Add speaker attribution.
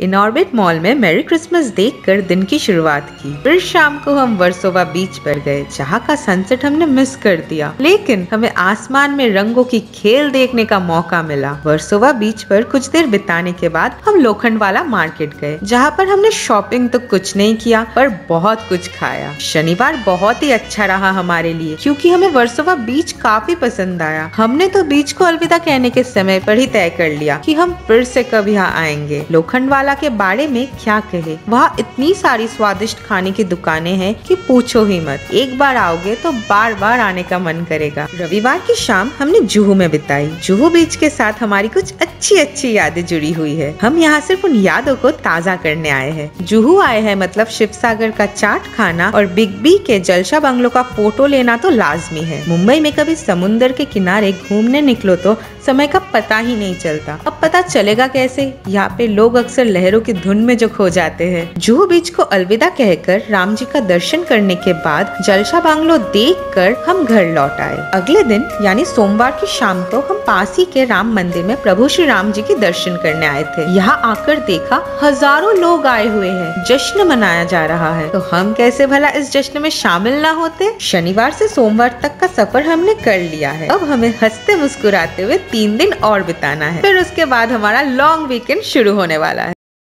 Speaker 1: Inorbit mall में merry Christmas देखकर दिन की शुरुआत की। फिर शाम को हम वर्सोवा बीच पर गए, जहाँ का सनसेट हमने मिस कर दिया। लेकिन हमें आसमान में रंगों की खेल देखने का मौका मिला। वर्सोवा बीच पर कुछ देर बिताने के बाद हम लोखंड वाला मार्केट गए, जहाँ पर हमने शॉपिंग तो कुछ नहीं किया, पर बहुत कुछ खाया। शनिवार बहुत ही अच्छा रहा हमारे लिए, क्यूँकी हमें वर्सोवा बीच काफ़ी पसंद आया। हमने तो बीच को अलविदा कहने के समय पर ही तय कर लिया की हम फिर से कभी यहाँ आएँगे। लोखंड वाला के बारे में क्या कहे? वहाँ इतनी सारी स्वादिष्ट खाने की दुकानें हैं कि पूछो ही मत। एक बार आओगे तो बार बार आने का मन करेगा। रविवार की शाम हमने जुहू में बिताई। जुहू बीच के साथ हमारी कुछ अच्छी अच्छी यादें जुड़ी हुई है। हम यहाँ सिर्फ़ उन यादों को ताज़ा करने आए हैं। जुहू आए हैं मतलब शिव सागर का चाट खाना और बिग बी के जलशा बंगलों का फ़ोटो लेना तो लाजमी है। मुंबई में कभी समुन्दर के किनारे घूमने निकलो तो समय का पता ही नहीं चलता। अब पता चलेगा कैसे? यहाँ पे लोग अक्सर लहरों की धुन में जो खो जाते हैं। जुहू बीच को अलविदा कहकर राम जी का दर्शन करने के बाद जलशा बांग्लो देख कर हम घर लौट आए। अगले दिन, यानी सोमवार की शाम को, हम पास ही के राम मंदिर में प्रभु श्री राम जी के दर्शन करने आए थे। यहाँ आकर देखा हज़ारों लोग आए हुए हैं। जश्न मनाया जा रहा है। तो हम कैसे भला इस जश्न में शामिल न होते? शनिवार से सोमवार तक का सफ़र हमने कर लिया है। अब हमें हँसते मुस्कुराते हुए तीन दिन और बिताना है। फिर उसके बाद हमारा लॉन्ग वीकेंड शुरू होने वाला है।